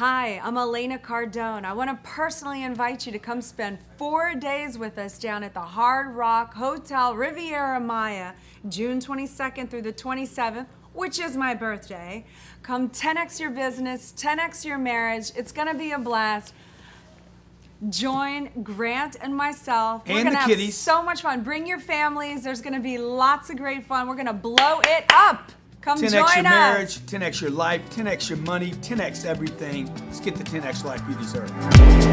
Hi, I'm Elena Cardone. I want to personally invite you to come spend four days with us down at the Hard Rock Hotel Riviera Maya, June 22nd through the 27th, which is my birthday. Come 10x your business, 10x your marriage. It's going to be a blast. Join Grant and myself. We're And gonna the have kiddies. so much fun. Bring your families. There's going to be lots of great fun. We're going to blow it up. Come 10x join your us. marriage, 10x your life, 10x your money, 10x everything. Let's get the 10x life you deserve.